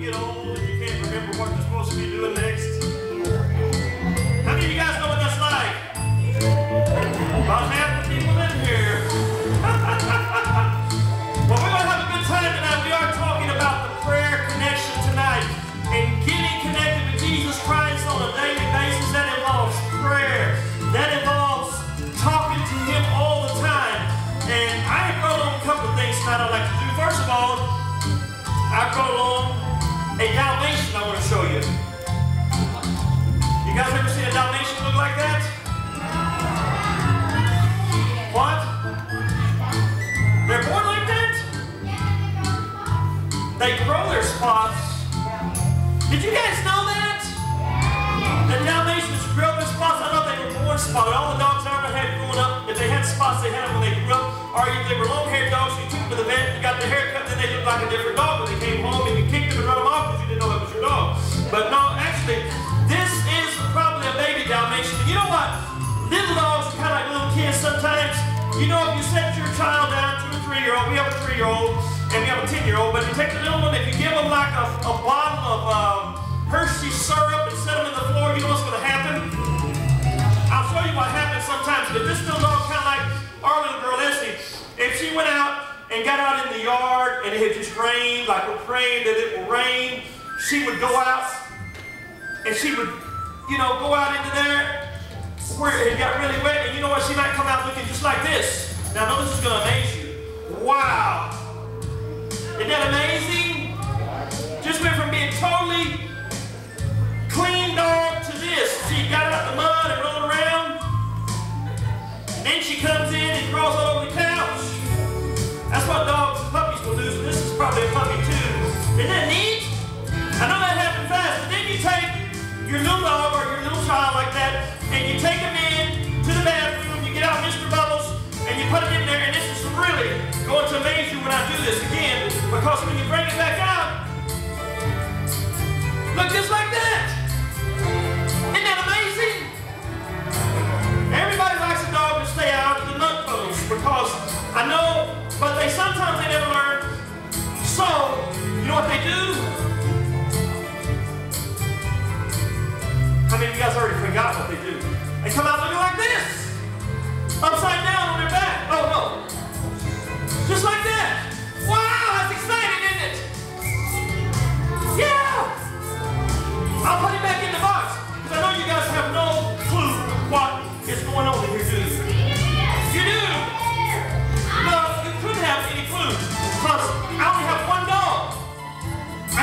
get old and you can't remember what you're supposed to be doing next? How many of you guys know what that's like? About half the people in here. well, we're going to have a good time tonight. We are talking about the prayer connection tonight and getting connected with Jesus Christ on a daily basis. That involves prayer. That involves talking to Him all the time. And I wrote on a couple of things tonight I'd like to do. First of all, I brought along a Dalmatian I want to show you. You guys ever seen a Dalmatian look like that? What? They're born like that? They grow their spots. Did you guys know that? The Dalmatians grow their spots. I know they were born spotted. All the dogs I ever had growing up, if they had spots, they had them when they grew up. Or if they were long-haired dogs, you took them to the vet, you got their hair cut, then they looked like a different dog when they came home, You know, if you set your child down to a three-year-old, we have a three-year-old, and we have a 10-year-old, but you take the little one, if you give them like a, a bottle of um, Hershey syrup and set them in the floor, you know what's going to happen? I'll show you what happens sometimes. But this little dog, kind of like our little girl Essie, if she went out and got out in the yard and it had just rained, like we're praying that it will rain, she would go out and she would, you know, go out into there where it got really wet, and you know what? She might come out looking just like this. Now, I know this is going to amaze you. Wow. Isn't that amazing? Just went from being totally clean dog to this. She got out the mud and rolled around. Then she comes in because when you bring it back out, look just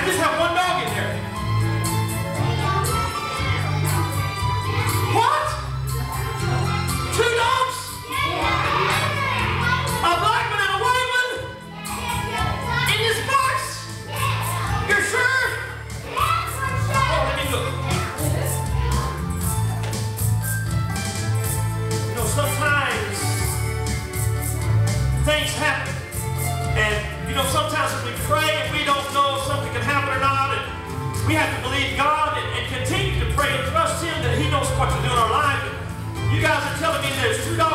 just have one dog in there. We have to believe God and, and continue to pray and trust Him that He knows what to do in our life. You guys are telling me there's $2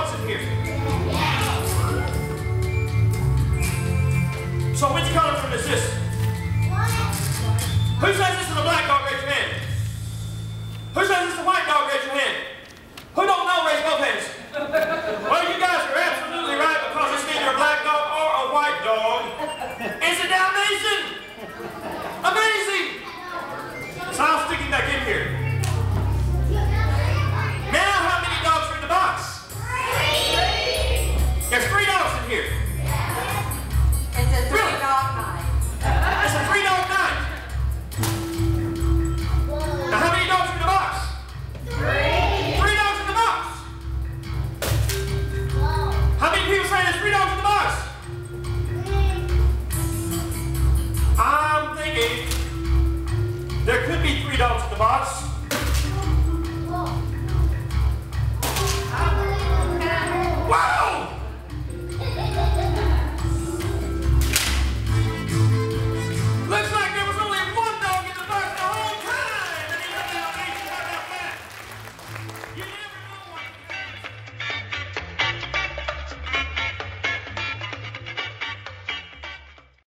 there could be three dogs in the box. Wow!